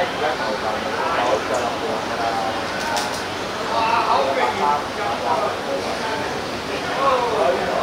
嗯好的好的好的好的好好的好的好好好好好好好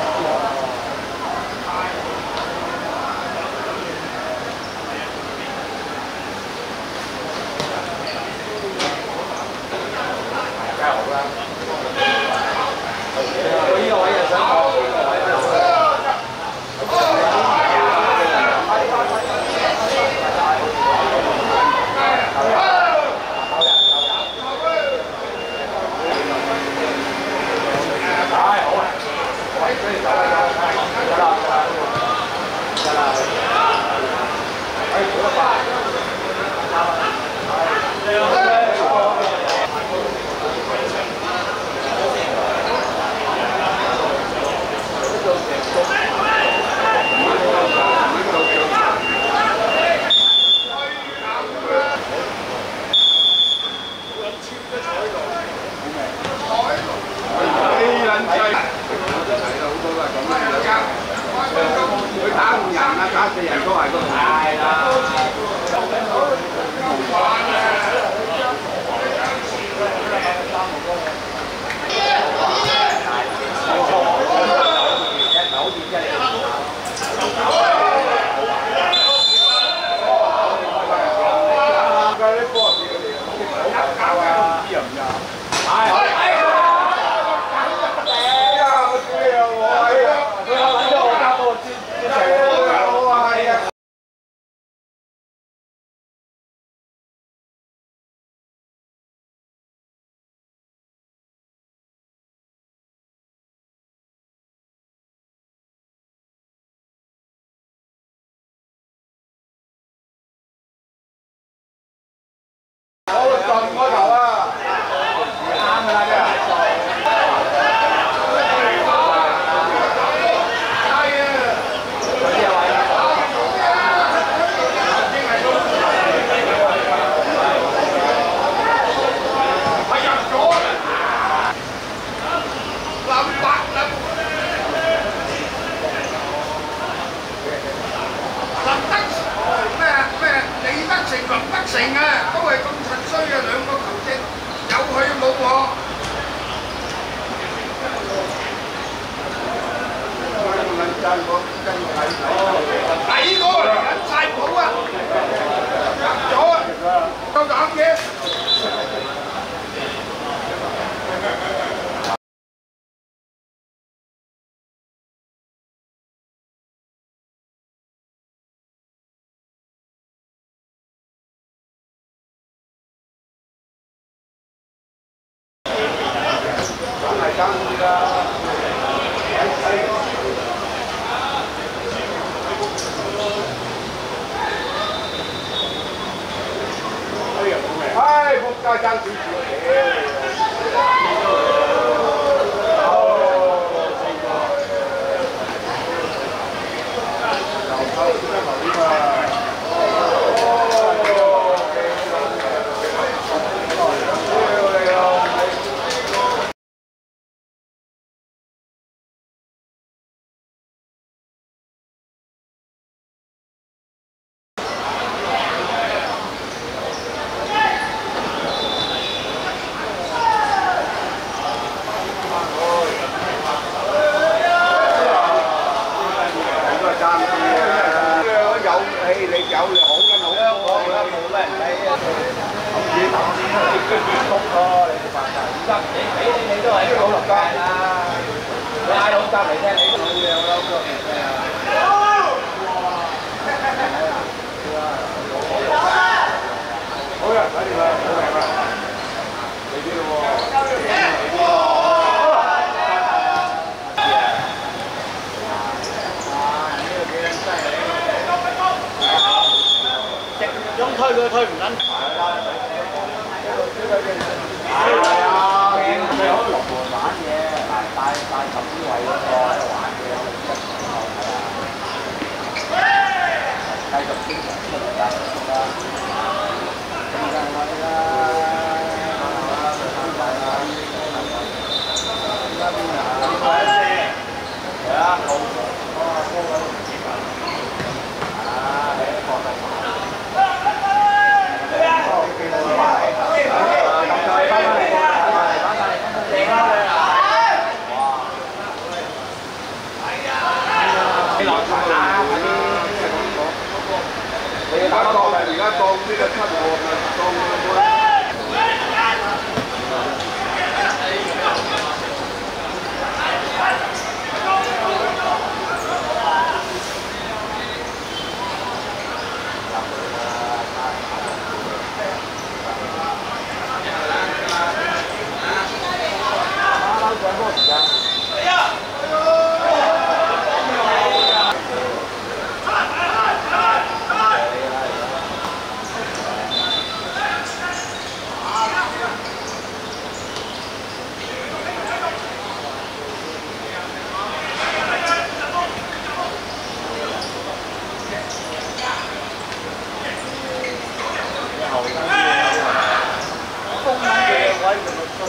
Bây giờ có. Oh, 答嚟嘅，你都。而家當呢個七號啊，當。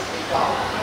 位